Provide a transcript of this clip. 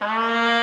啊